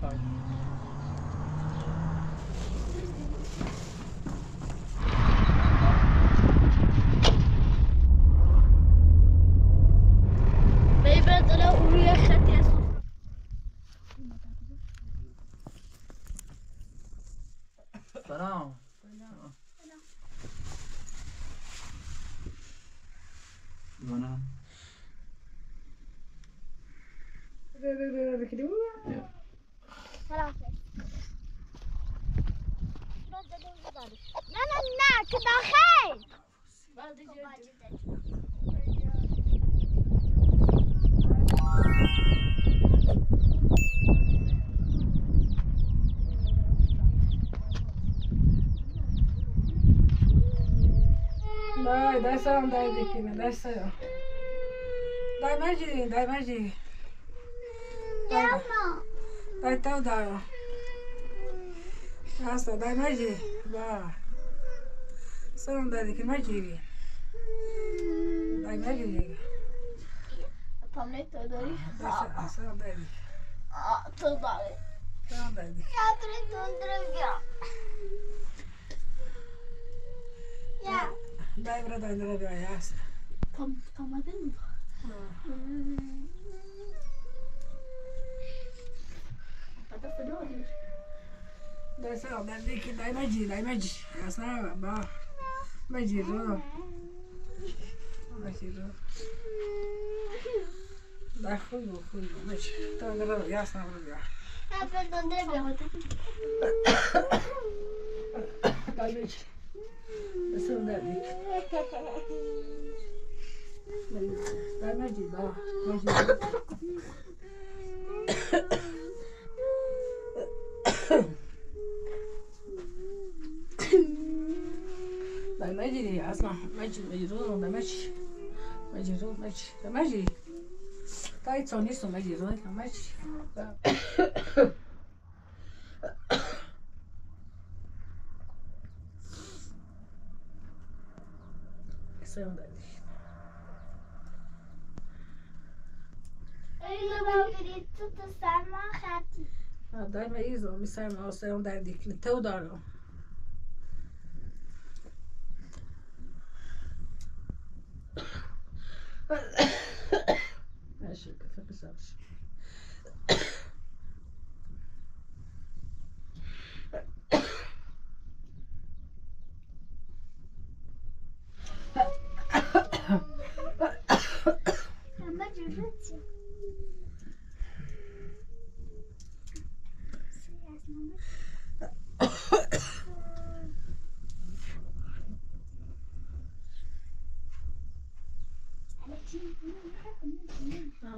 Bye. Destaram, dá daqui, né? Dessa aí, ó. dá mais de, dá mais de. não dai até o então, dai, ó. Nossa, dá mais de. Vá. Só não de. daqui, mais de. dá mais de. Apalmetador e. Só não dai daqui. Ah, tudo dai. Só não dá daqui. Já aprendi um dragão. dai para dai nella mia asta. Tom, tom, ma dentro. Dai sa, dai di che dai maggi, dai maggi. Asta, ma maggi no. Maggi no. Да, хуй, хуй, значит, там грозно, ясно, вроде. Опять он дебил, вот это. Да, значит. 买什么奶呢？买买几包？买几包？买买几袋是吗？买几买几桶？再买几？买几桶？买几？再买几？打一仗你说买几桶？买几？سرم آسرم در دیکن تو دارم.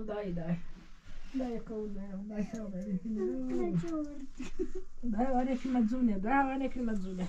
dai, dai. Dai, coda, dai, ore fino. Dai, ore fino a zone, dai, ore fino a zone.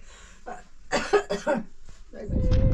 咳咳没关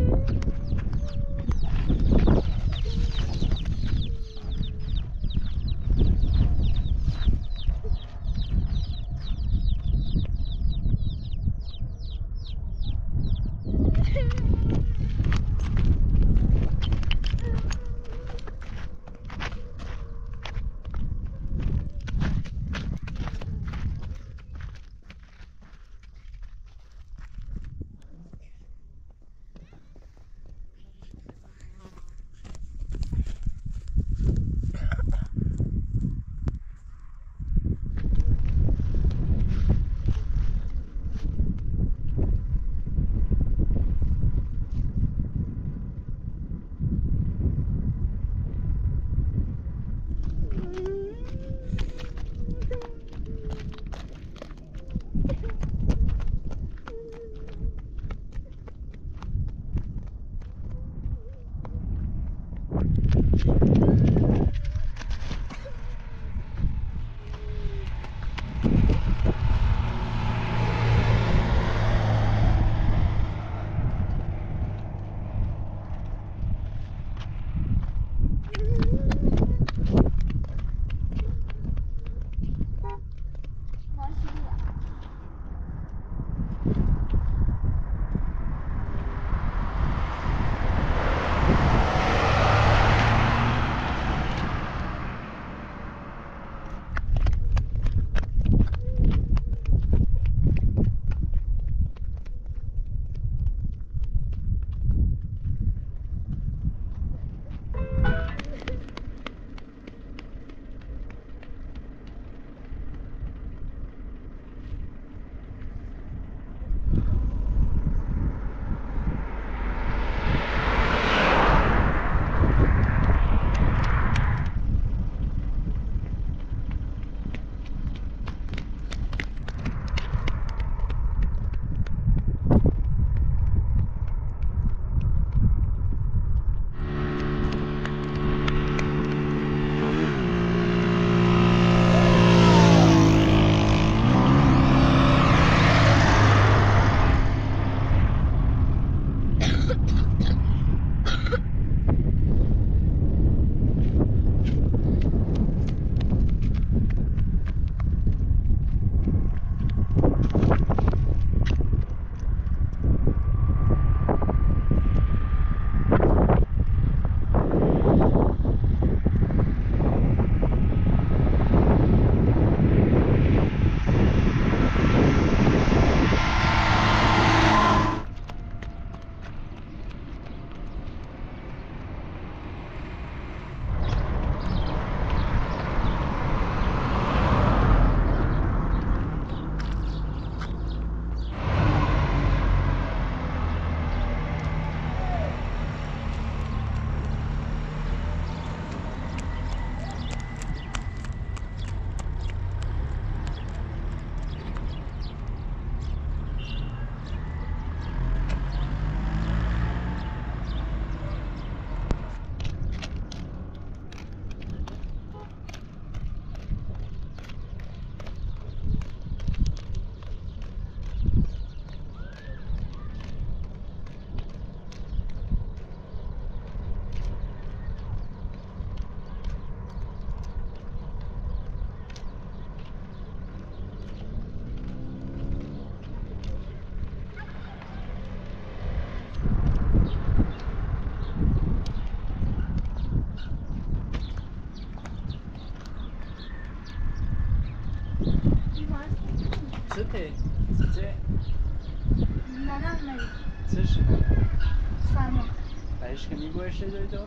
که میگوشته جای تو؟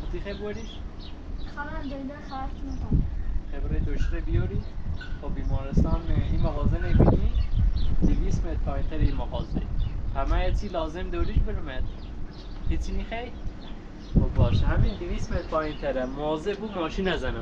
خودی خیلی بوریش؟ خواهم دیده خواهد می‌کنم خبره دشته بیاری؟ تا بیمارستان این مغازه نبینی دویست متر پایینتر این مغازه. همه هیچی لازم دوریش برمت هیچی نیخی؟ خب باشه همین دویست متر پایین تره موازه بود ماشین نزنه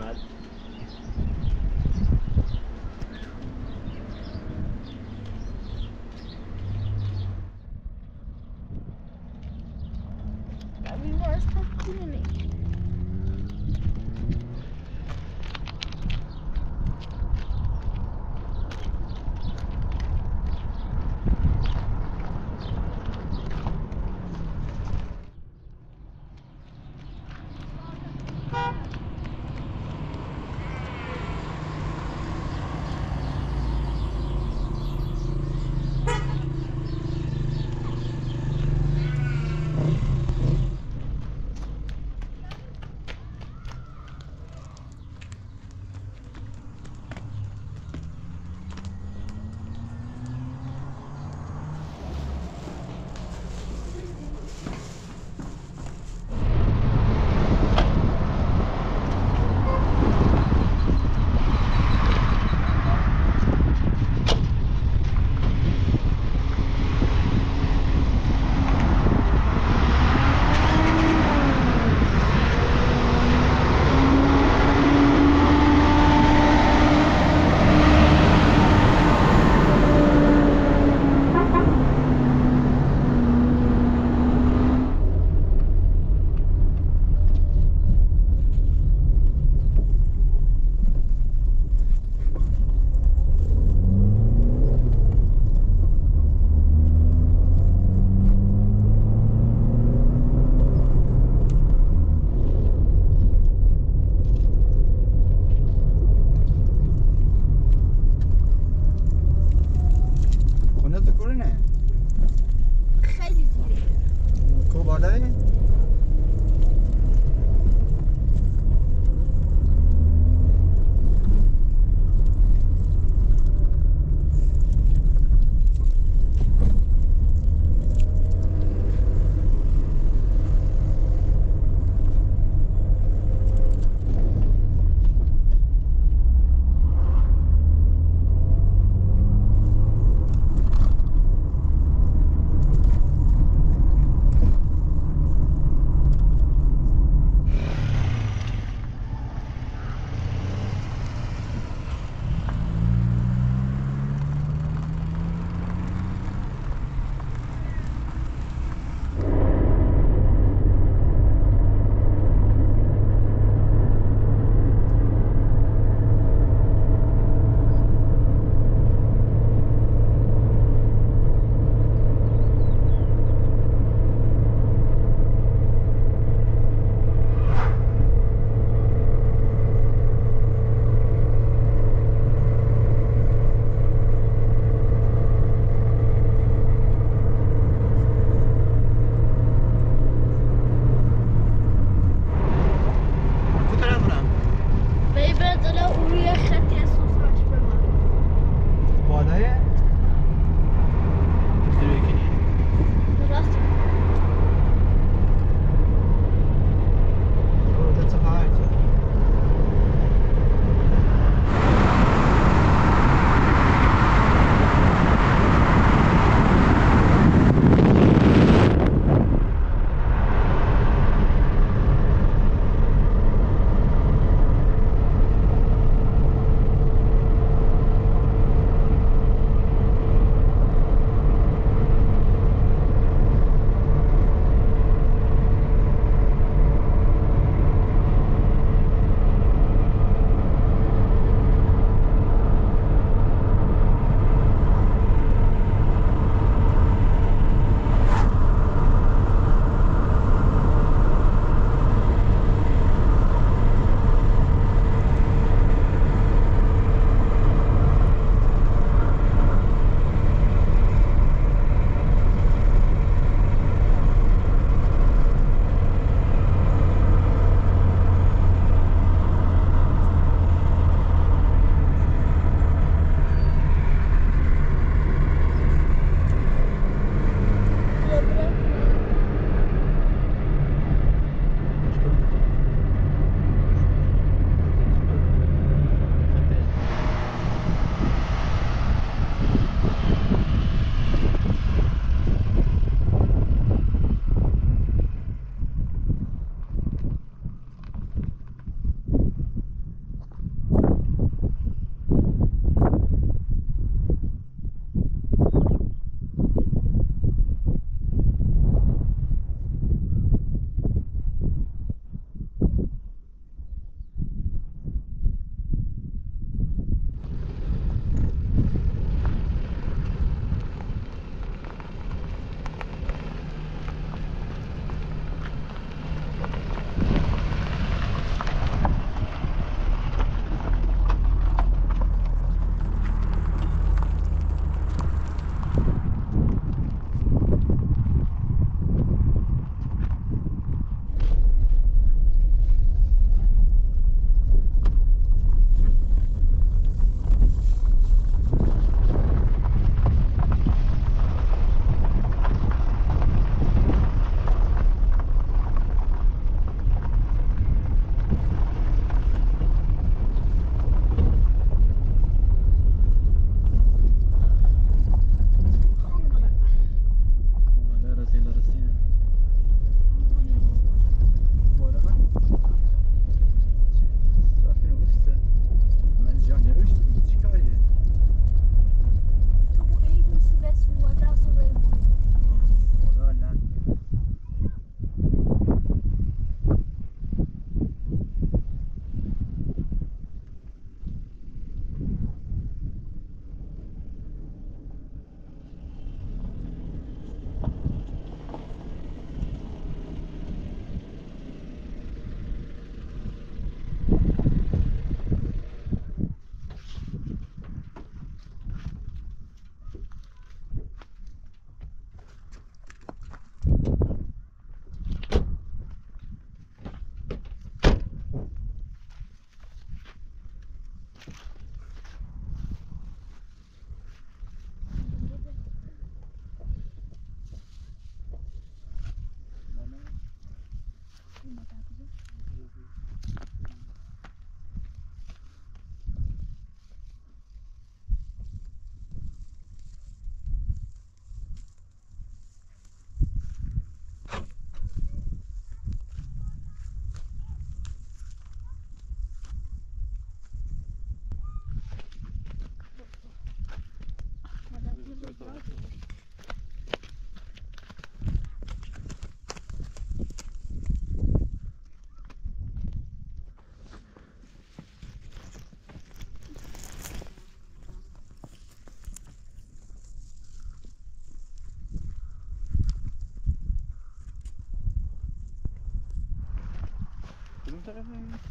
isn't there?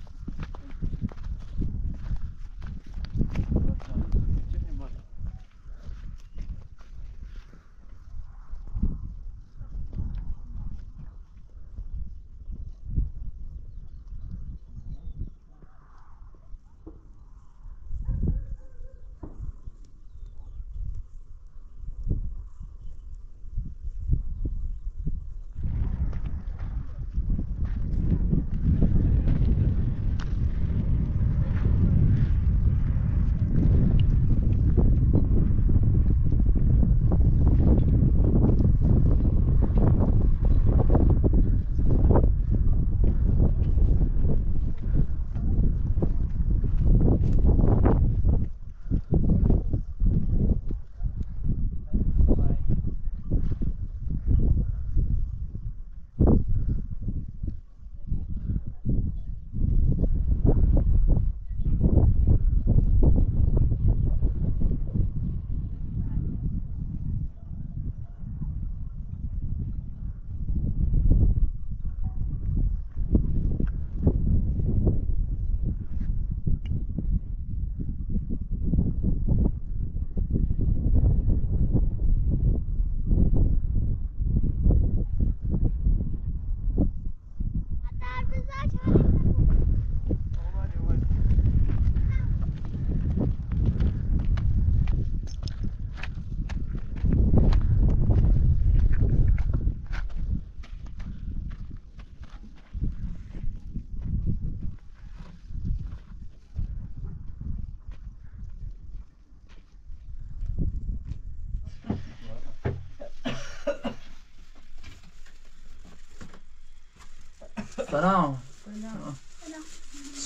سلام.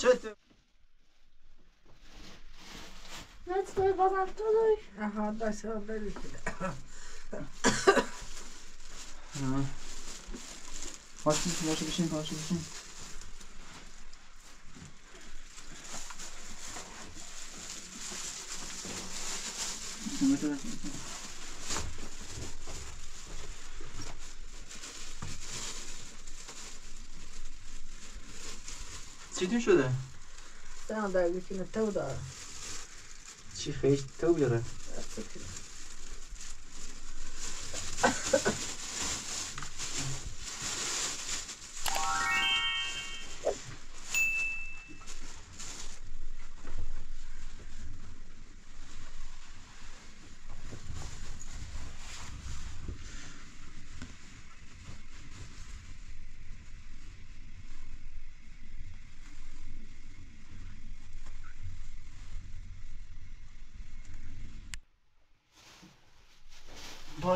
شد Let's بازم تو آها ها بری. باشه باشه بشین باشه بشین. چی شده؟ دارم در بیکنه تو دارم چی خیش تو بیاره؟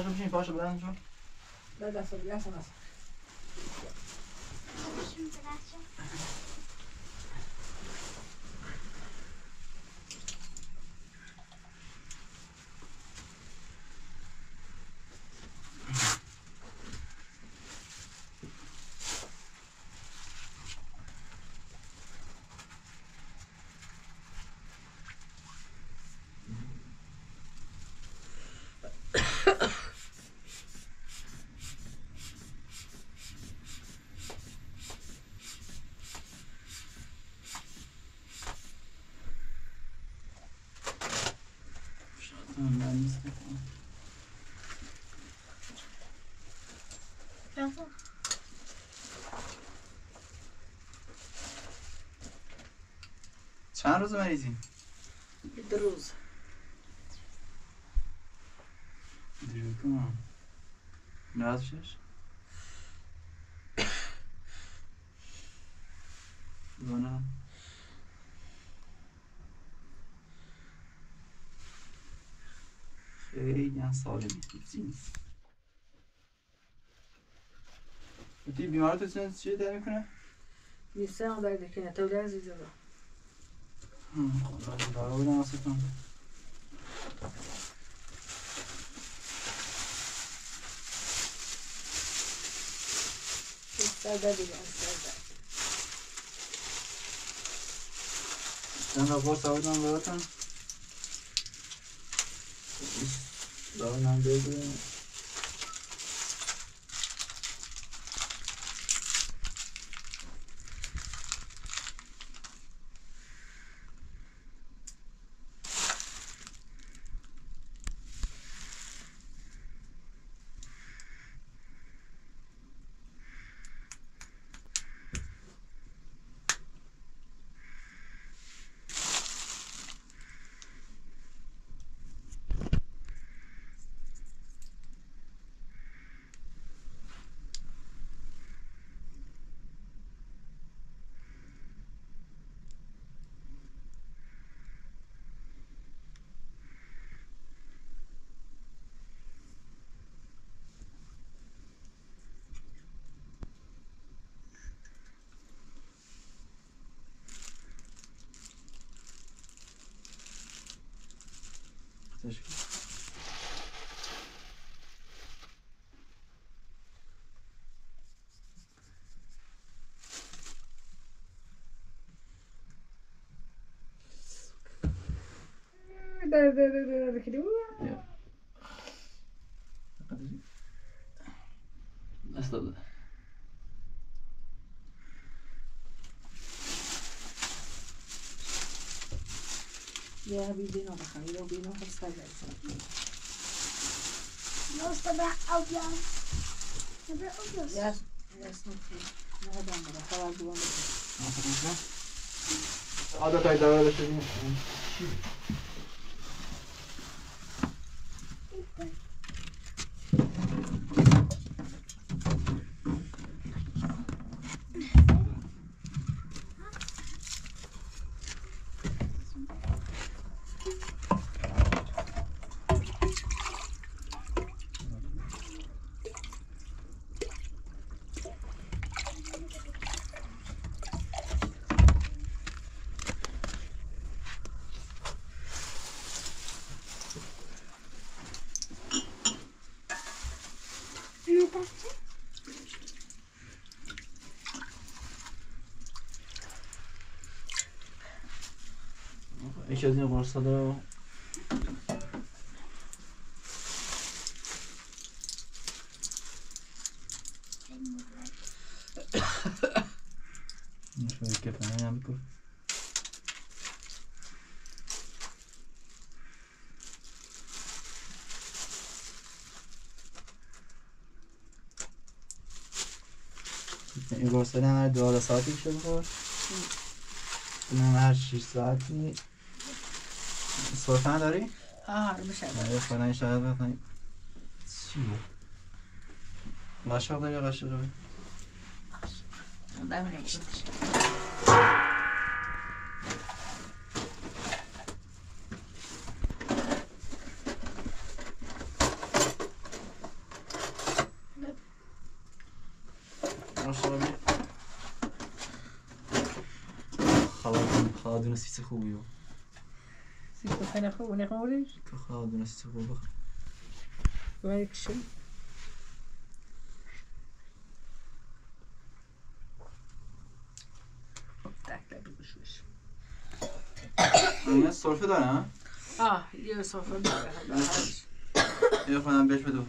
باشه بشین باشه بدن جون به دست بیان سناس چند روز مریضی؟ دو روز دیگه کن نواز شش بنا خیلی هم سالمی بیمار تو چند چیه در میکنه؟ نیستم برده کنه تا ولی عزیزه با Mhm. Da wieder was ich Dann da wo soll dann Wörter? Ich soll dann Bild. теж. Да, да, да, да, да, Nog है अभी बिना पकाई लो बिना पस्ता जाए Los dobra de Dobra objął. Ja, ja sam nie wiadomo, bo chyba było. No to A do tej. یکی از این قرصا رو يعني بكل این قرصا هر دوازده ساعتی میشه بخور. اینم هر شیش ساعتی. سرفه داری؟ آه رو میشه آره خدا شاید بخوایی چی بود؟ قاشق داری یا قاشق داری؟ خوبیش که خالدون سیس خوب بخور باید کشم tak tak بگوشش این سرفه داره ها؟ آه یه صفحه داره یه خودم بهش بده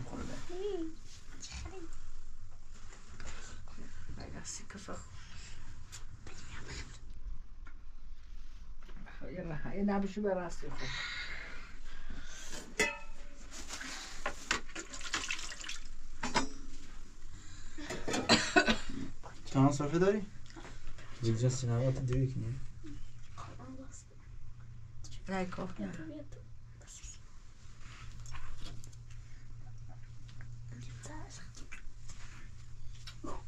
به راستی خود چند سرفه داری؟ اینجا سینما تو دیری کنی نه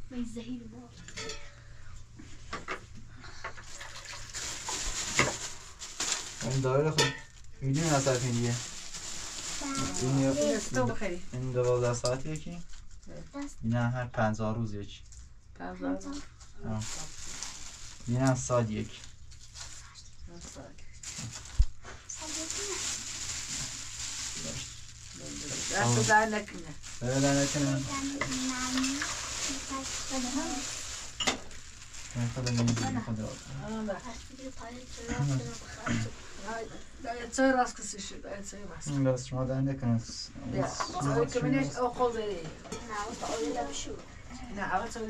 Mijn zenuwen. این داره خود می‌دونی از طرف این دیگه این یه- این استو بخیری این دوازده ساعت یکی؟ این هر پنجاه روز یکی. پنزار این هم سال یک. دست در نکنه. بله نکنم نمی من خودم نمی‌دونم خدا آه، ده. دیگه پای چرا چرا ده چه راست کسی شد ده چه راست این بس شما در نکنم ده چه کمینش او خود داری نه واسه آیه لبشو نه اول چه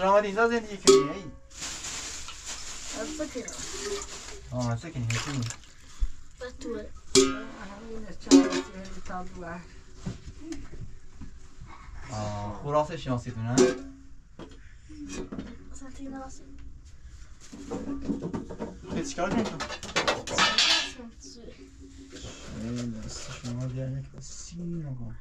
들어가니까 선생님 이렇게 어떻게 어 새끼 não Patua. A minha senhora ele tá do ar. 어 se 신었을 assim não é só tem Olha, se chamada é assim agora.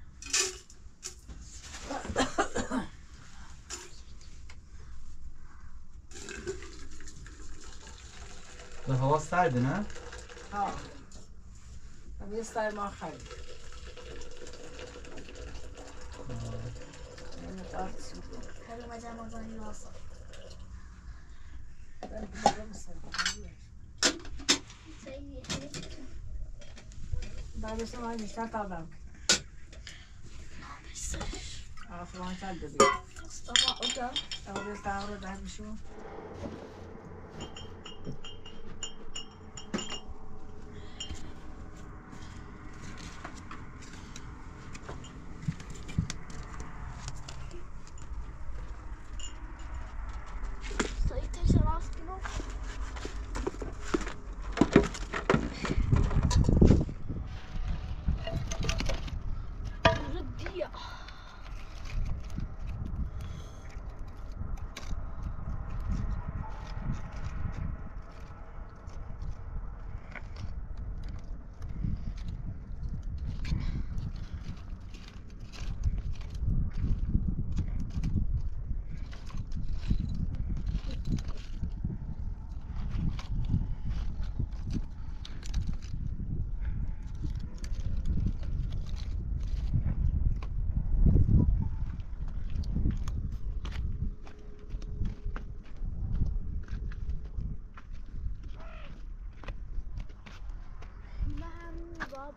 به هوا سرده نه؟ ها. هم یه سر ما خرید. بعدش ما بیشتر قبلم کنیم آقا فلان کل بدیم آقا اوکا آقا بیست دارو در میشون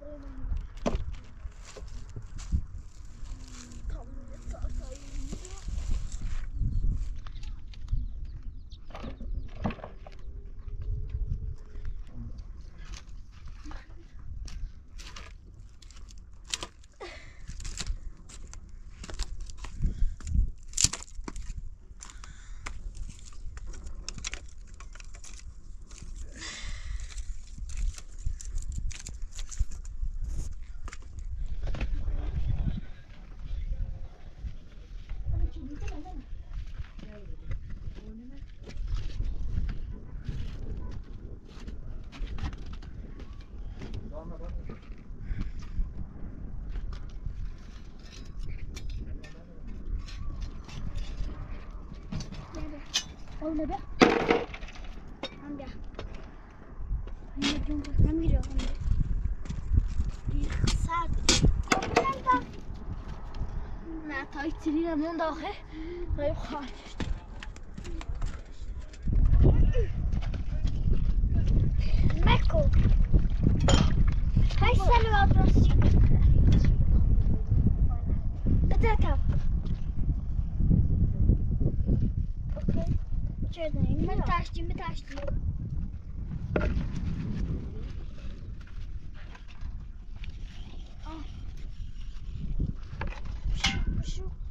Добрий день. اون بیا هم بیا این جون که نمیره هم بیا سرد نه تایی تیری نمون داخه ben taştım bir taştım. Ah. Şu- Şu.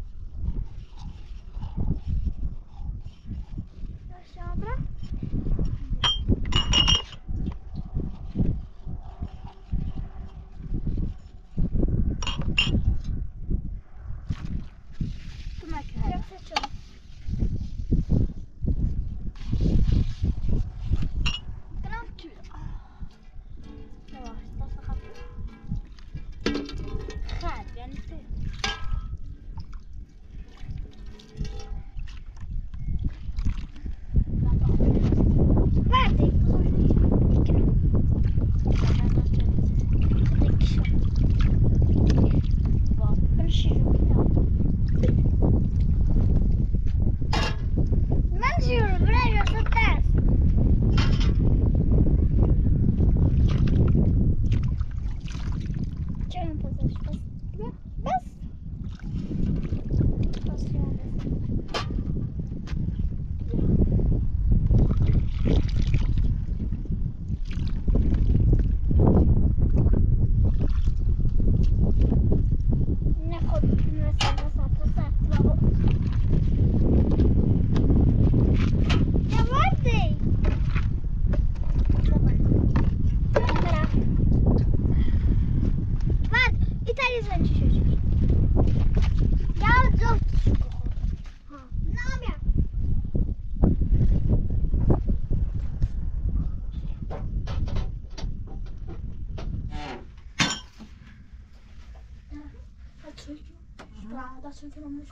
ちんち。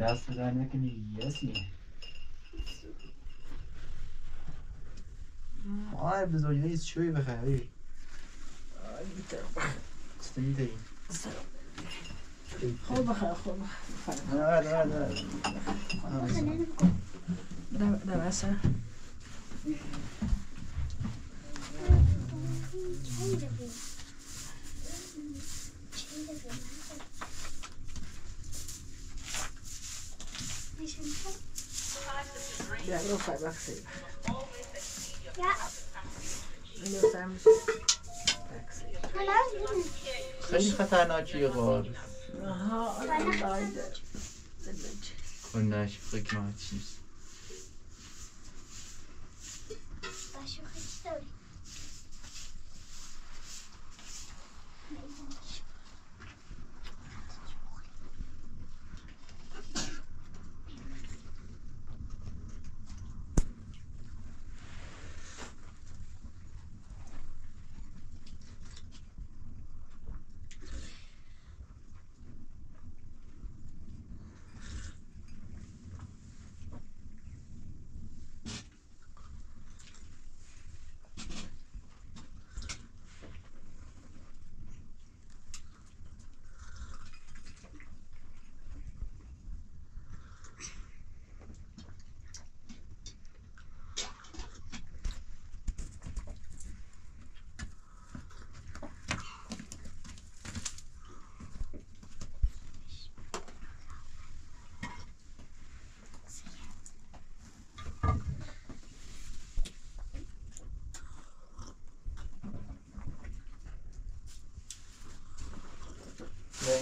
dat is dan ook niet yes nie. Maar heb je zo jullie iets schuiven gehad? Ah, is terug. Stem niet in. Goed begaan, goed begaan. Daar, daar, daar. Daar, daar was. نقول ده ده مثلا ده رو فای بخیر اینو سم خیلی خطرناکی غار آها باید کنش فکر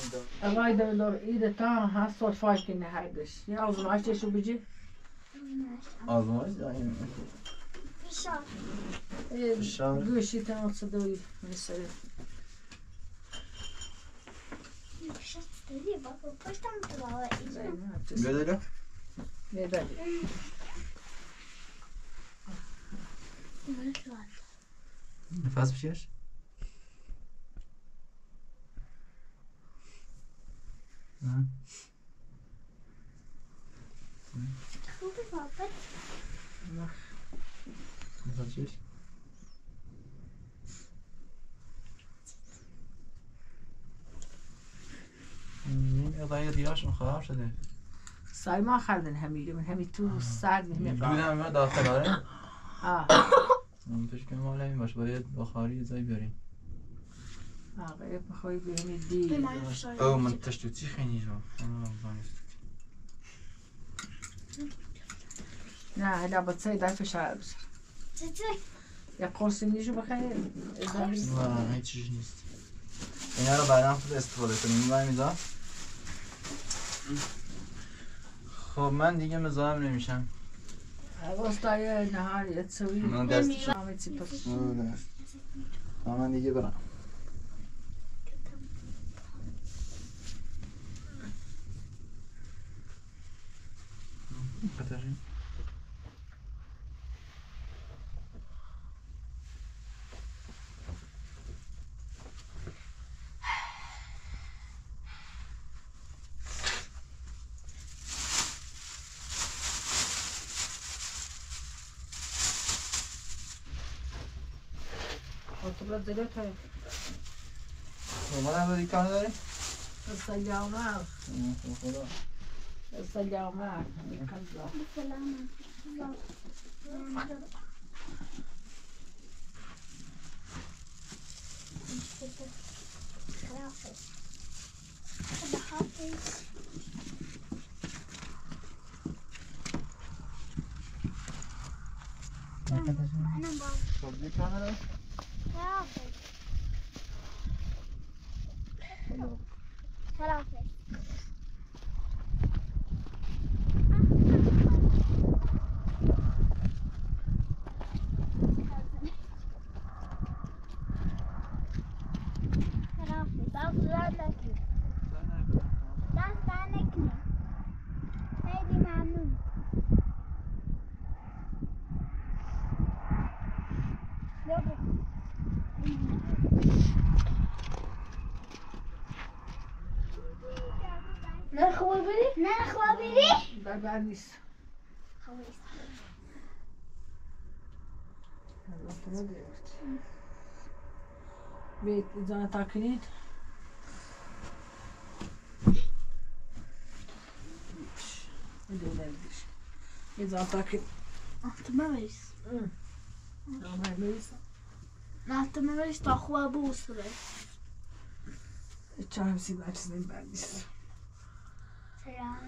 Rijndorp. En Rijndorp, ieder taal had soort vark in de huid dus. Ja, als een hartje zo'n beetje. Als een hartje, Güçlü tam olsa da uyu mesela. Пишет, стоит, баба, пусть там туда. Медаль? Медаль. Nefes bir şey. مقداری ریاشون خراب شده سایما خردن همیلی من همی تو سرد دود میمی هم داخل آره؟ آه. فکر کنم مال این باشه باید بخاری یه جایی بریم آقا بخوای بهمی دی او من تشتوتی خیلی جو نه هلا بتصير تتوي یا قرص نیجو بخیر نه چیز نیست. اینا رو بعدا خود استفاده کنیم. این می‌ذارم. خب من دیگه مزاحم نمیشم. وستای نهار یتسوی من دستش آره، من دیگه برم. Подожди. toplab zegar thôi Romana dedi kanı dedi. Sallama. Sallama. Sallama. Arkadaşlar. Anam bak. Çok bir tane daha. devagar nisso. Anlatana devret. Bekle zaten taklit. Hadi olabilir. Bir daha takip. Altıma verirsin. Hı. Altıma verirsin. Altıma verirsin. uma bu usulü. Çarpsın açsın ben biz. Selam.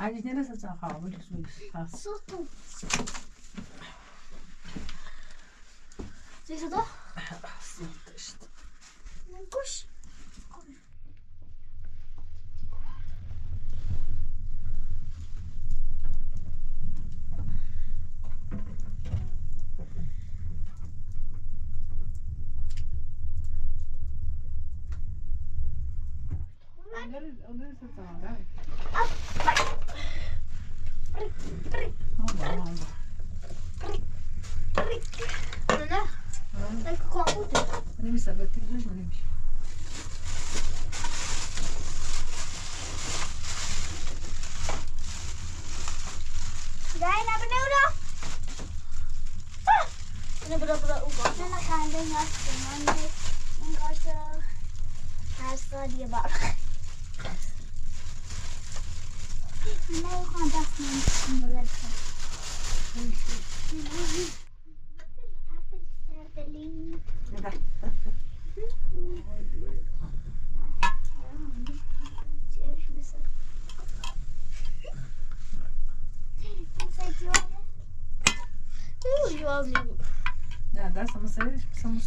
А бид нэрээс заахаа өгөх юм байна. Сутуу. Зээс одоо? Сутуу шүү дээ. Нугуш. 是怎么的？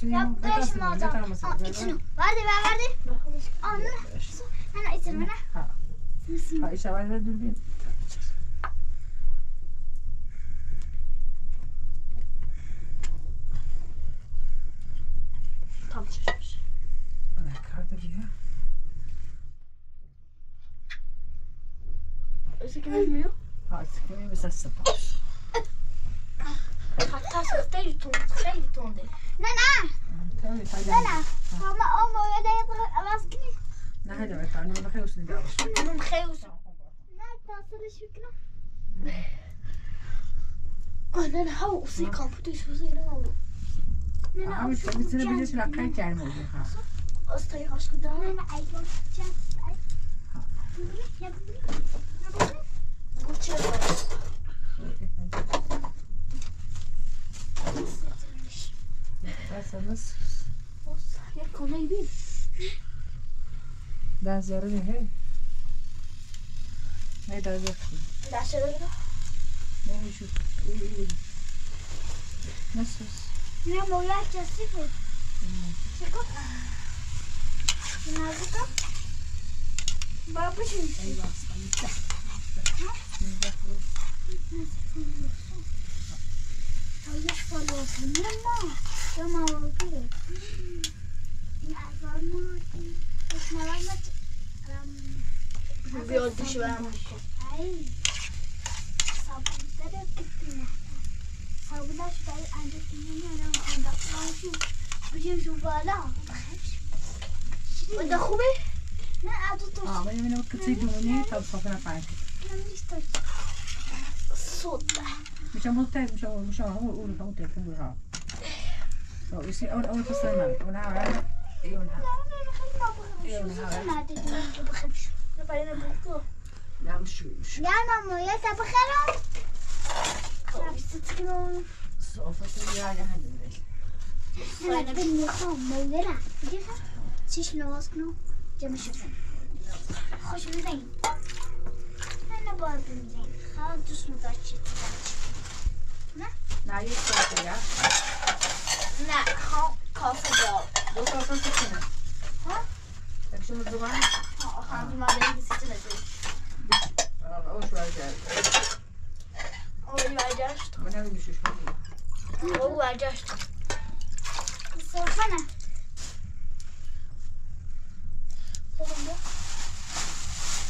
Söyleyeyim. Ya Ne dersin? beşim Ne alacağım. Al, içini. Verdi ben verdi. Anne. Hemen içini ver. Ha. Ha işe var da dürbün. Tam şişmiş. Ne karda bir ya. Öteki bilmiyor. sana Şükran. Annen hava usayı kampı düşü usayı ne oldu? Nene Abi sen seni bir şey rakka içer mi oldu? Ustayı aşkı daha. Nene ayvan tutacağız. Ya bu ne? Basanız. Olsa ya konayı bil. Daha zararı ne? Dereceksin? لا شباب Ne şu? Nasıl? يا مولاي جسيفه شكو نازكا بابا شو Eyvah. Hayır falan. Mama bakıyor. Bir oldu بيقعد شوية أيوة sabunları bitti. Sabunlar şurayı ancak dinleniyor ama onda kalsın. Bıcım zubala. وده خوبي؟ لا عادو توش آه بيا من وقت سيدوني طب صافينا فاك أنا مش توش مش عم قلت مش عم مش عم أقول أقول بقول تليفون وها لو يصير اول اول فصل ما ونعرف إيه ونعرف إيه ونعرف مش مش Ja, mama, jag tar på själva. Jag visste inte någon. الصوفة يعني هذا Jag vill ni komma i det där. چیش نواز کنم جمعش بزنیم خوش بزنیم من باید بزنیم خواهد دوست نداشت چی نه یک ساعت یا نه خواه کافه دار دو şunu zaman hangi madeyi biz seçemedik. Valla hoş vereceğiz. Oğlu vereceğiz. Bu ne bir düşüş var Oğlu vereceğiz. Sorsana. Sonunda.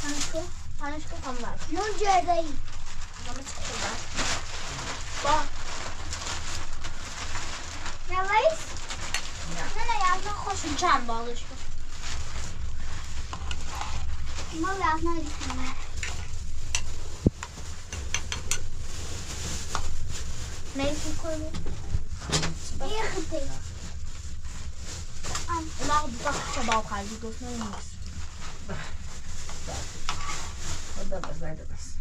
Tanışko. Tanışko kanlar. Yonca edeyim. Bana çıkıyorlar. Bak. Ne var? Ne? Ne yazma koşun can bağlı. molhar as narizinhas. Mesmo quando... Errei. Eu não do parque de sabal, cara. Eu gosto mais disso. Vai, Dabas, vai, Dabas.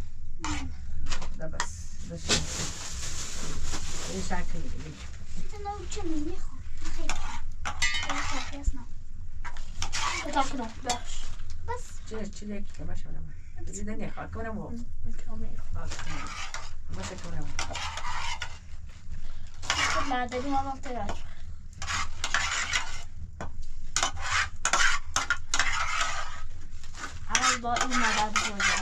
Dabas, deixa. Deixa aqui, deixa. Você não tinha me erro? Não sei. Eu não sei, não. Eu toco não, eu چه که باشه من. دیگه نخواد کنم و کتاب می‌خوام بس کنم مردمی هم هم تیراج اول با این مدد بزرگم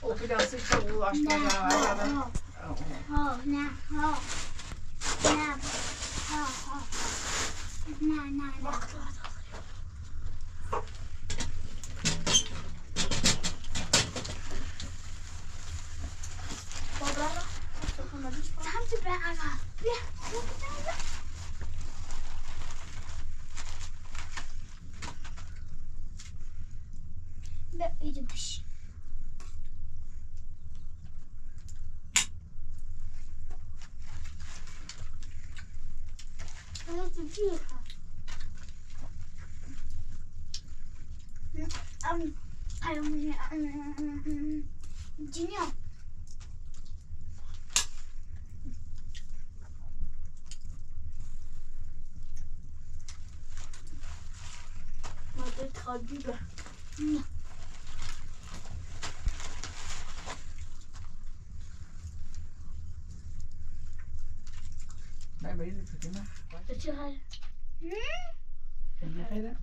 我不知道是什么玩意儿好好好好好好好好好好好好好 Um, I don't um, Junior. Mà tôi thở đi rồi. Đây bấy được cái nào? Açıl hadi. Hı? Hı?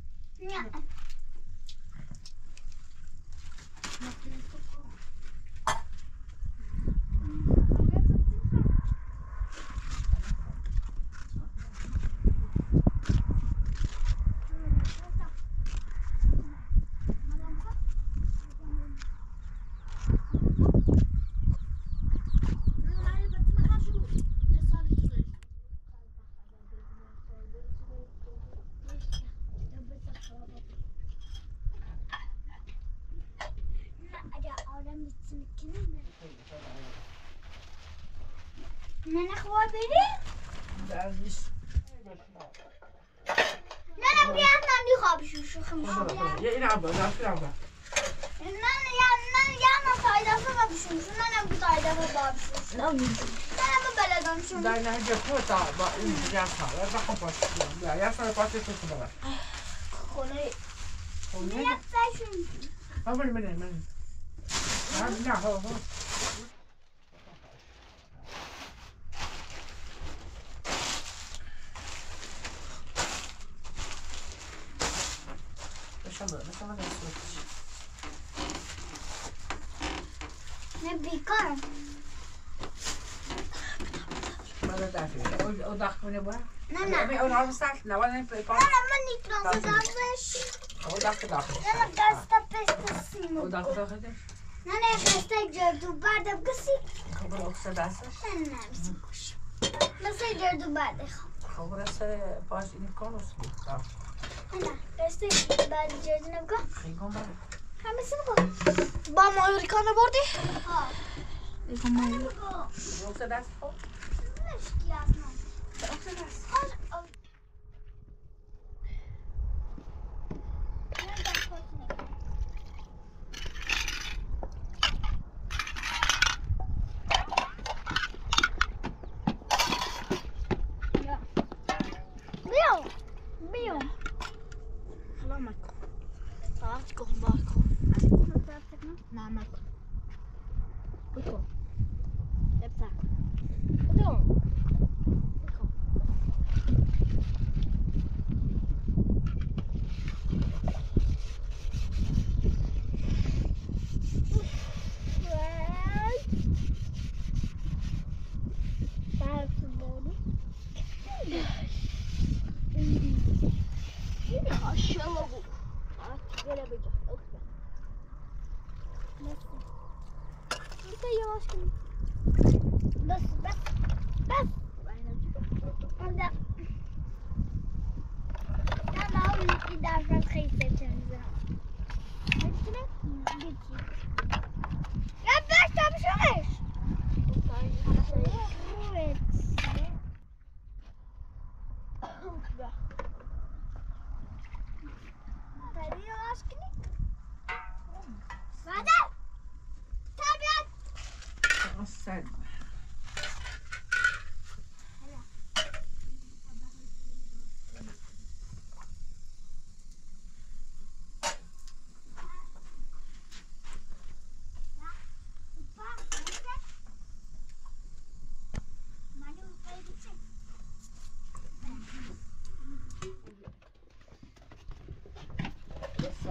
这是什么？哎，后面，后面。你再进啊。阿婆你们来吗？啊，你俩好好。上班，上。那别盖。完，打。我我打过不？نه نه Men hon har väl sagt när man är på نه نه من نیتران زدمش Och dacht dacht. نه نه دست پست سیمو Och dacht dacht. نه نه پست جردو بردم کسی Kommer också dessas. نه نه میسی خوش مثل جردو برده خواب Kommer det se pas in. Ja, نه پست بعد جردو نبگو skrik om det. همه سی بگو با مالوریکان بردی؟ ها Liksom man بگو Det Hold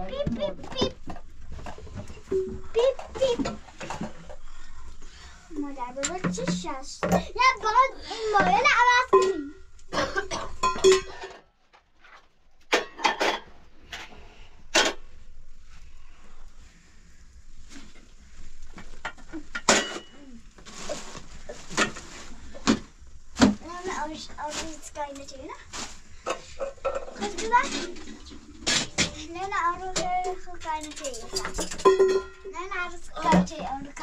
Pip, pip, pip. Pip, pip. مادر بزرگ چه شست نه باید این مایل عوض کنیم نه نه آرش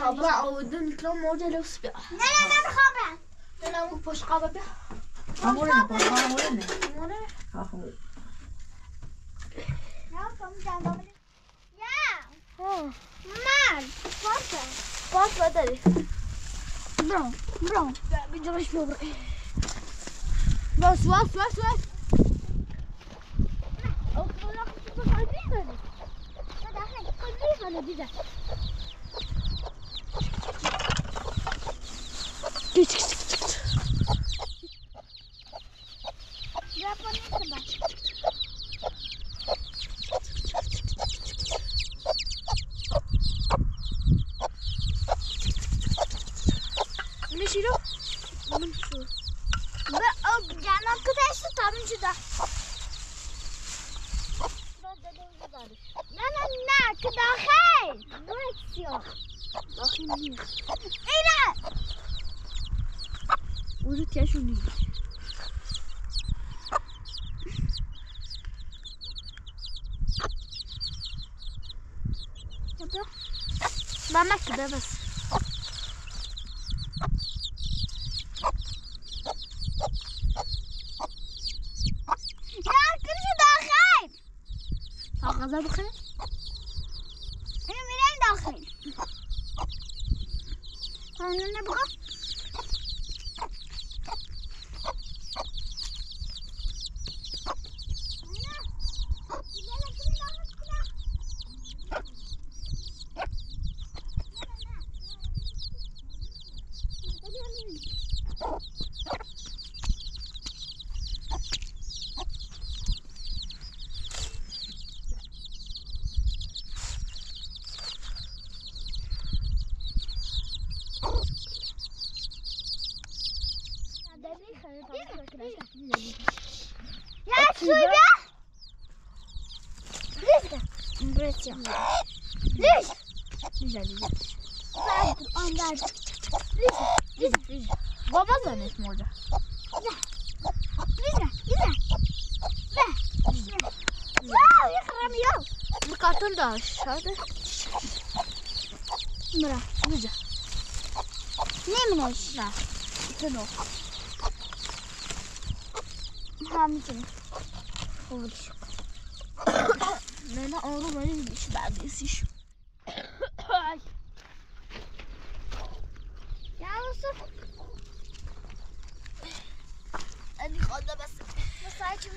Abla avudan ikram orada lös bir. نه نه من میخوام برم Den har mot på skapa bir. Han går in på han går in. آره Ja, han går. نه میخوام جنبه یا من باشه Bak vad det är. برو برو Bunun şu. Ve o yani arkadaşlar tam şurada. Nana ne kadar hey. Bu eksiyor. Bakayım niye. Eyla. Uzut ya şunu. Bana kıdavası.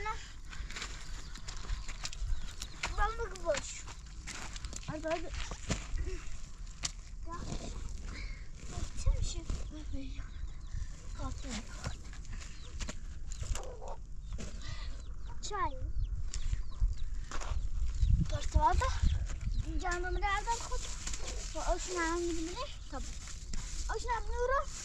Anne. Balık boş. Hadi hadi. Geçmişim. Kalkıyorum. Çay. Dört vardı. Canımı nereden koydum? Oşun ağabeyimini. Tabii. Oşun ağabeyini uğra.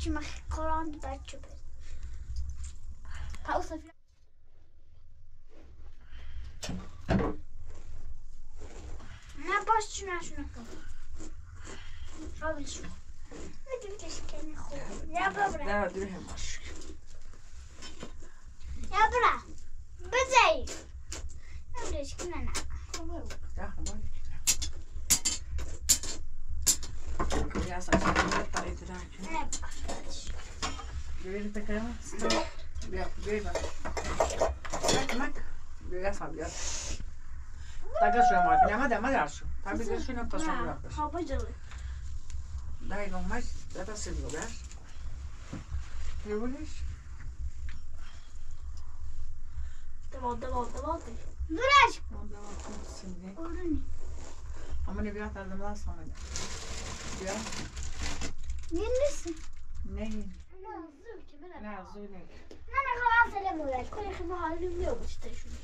ci mache colonne da ciupet. Pausa fino Ne posso nasce una cosa. Provici. Vedete che ne ho. Ne avrò. Ne avrò. Veamos. Vea, vea. Biraz abi biraz. Dakika sonra var. Bileme deme dersin. Tabii ki şu nokta sonra bırakır. Habacalı. Dayı normal. Dada siliyorlar. Ne olur? Devam, devam, devam. Vuraş. Devam, şimdi. Orun. Ama ne bir atardım lan sonra. Ya. Yenilirsin. Ne yenilirsin? نه زور نیکی من خواهد سلیم بودش کنی خیلی حالی نمیده بودش تشونی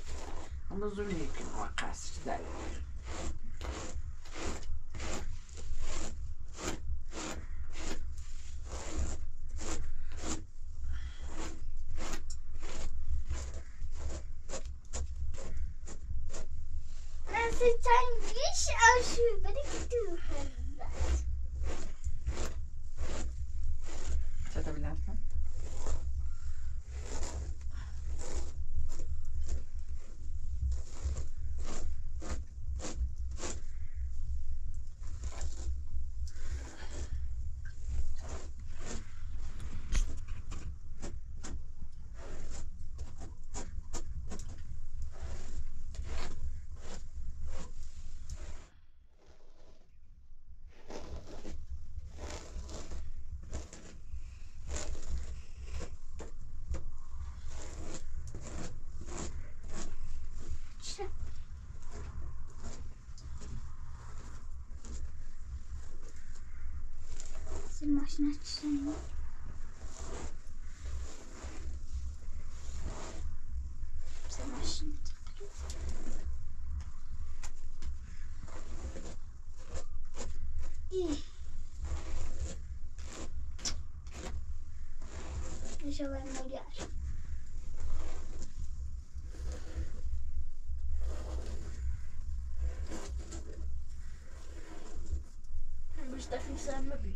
اما زور نیکی موقع است داری Essa máquina tinha. Essa máquina Ih. Deixa eu molhar. Mas está a funcionar meu bicho.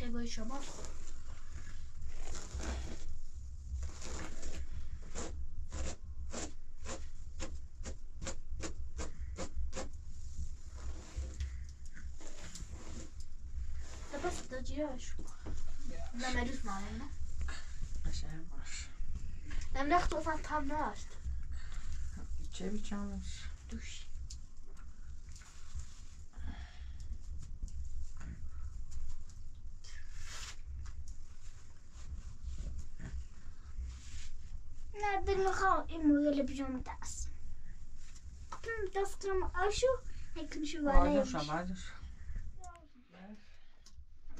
خیلی شما. نه مریض مالم نه. قشنگ باش. Nem ligt tot aan het ham naast. muy olbrzymitas. Kupimy to z krom osiu, jakimś walejem.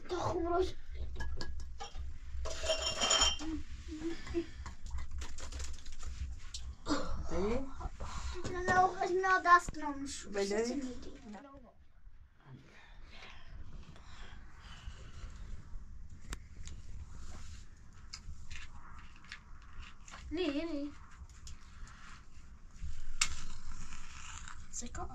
To chmuroś. No, no, da stron. Nee, nee. What's it called?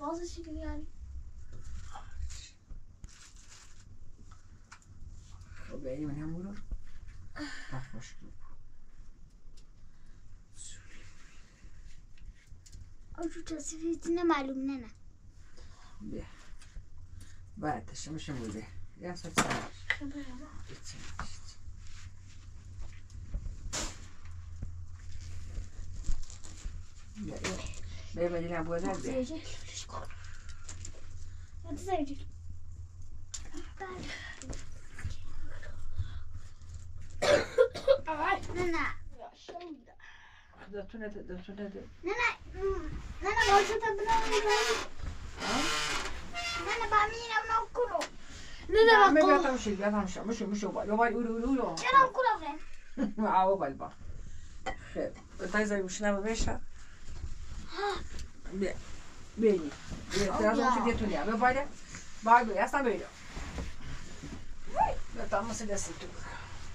Bazı şeyler. Benim vurur? برو. بخش آشو تصفیتی معلوم نه نه. بیا. بعدش میشه بوده یا سر سرش بیا بدین هم بوده بیا. Sevecek. Hadi sevecek. نه Nana. Dötü ne de, dötü ne de. Nana, nana başta buna uyuyor. Nana bana yine buna okulu. Nana bak. Ben tam şey, ben tam şey, muşu muşu bal, bal uru uru uru. Nana okulu ben. Aa o bal bak. Ötay zayıfışına mı beşa? Be, beni. Biraz önce götürüyor. Ve böyle, bari, ya sen böyle. Ve tam masada sıktık.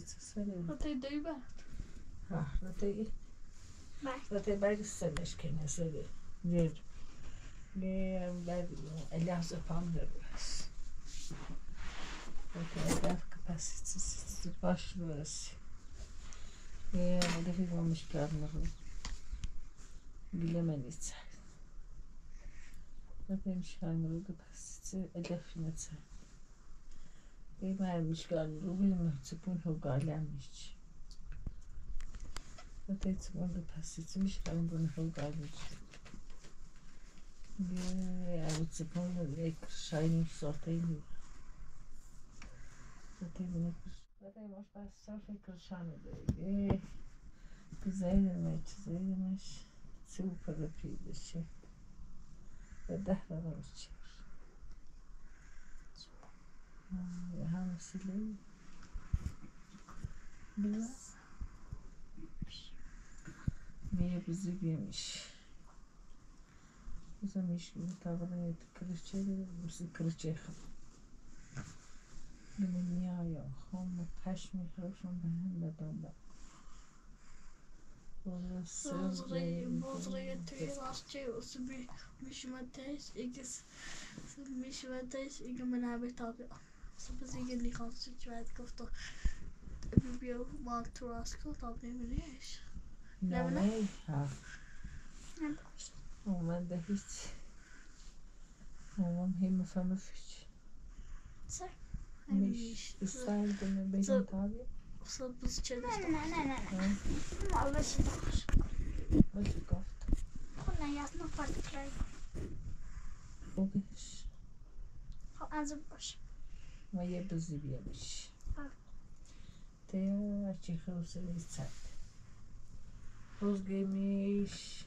Sitze. Wat deed Duba? Ah, wat deed Wat deed bij de stelles kennen ze weer. Ne ben Elias yapan da biraz. Bakın etraf kapasitesi başlıyoruz. Ne hedef olmuş karnları. Bilemediyiz. Bakın şu an kapasitesi hedefine sahip. بلا ما نتسحب رتي مش مرة كباسيتي أداف نتسحب ليه ما مشكلة مرة بلا ما تكون هو قال عم يجي رتي تكون كباسيتي مش كان بنا هو قال يجي ليه عم تكون ليك شايني صوتين hamsileyim. Bula meyvesi girmiş. Uzamış gibi tavrını yedi. Kırıkçı dedi. Bizi kırıkçı yıkım. Benim ya yok. Ama taş mı kırışım ben de danda. Bozrayı, bozrayı tüyü lasçı usubi mişmeteş ikis mişmeteş ikimena bir tabi. Sabız iki likansı çöğet kofta. Bibiyo mak turasko tabi miniş. نامه ها اومده هیچ مامان هی مفهمه فیچ Co? میش استایل من بگم Co- تابی Co bys cię Ne, ne, ne, ne, ne. ها Malo się dasz. ولی گفت Kurna, jasno, fakt kraj. و یه بزی بیامش آه. تیا چی خوصه نیست روز گیمیش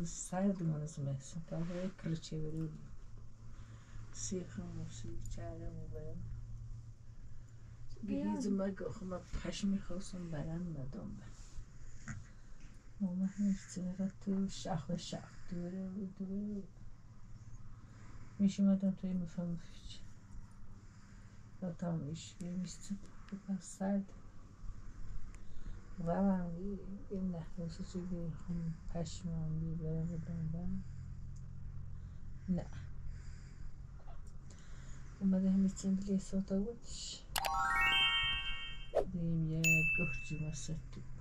بسرد منز محسن تا های کرچه برو سیخ موسیقی چهره مو برم گیز ما گخم پشمی خواستم برم ندام ماما همیشه نگاه تو شخ و شخ دوره و دوره. میشیمدم توی مفهم فیچ Totalmente. Yirmisi passado. Valla en yaklaşıcı bir taşımam bir beraberden ben. Ne? Ama da hem için bile sota vuruş. Deyim ya göhcüme sattık.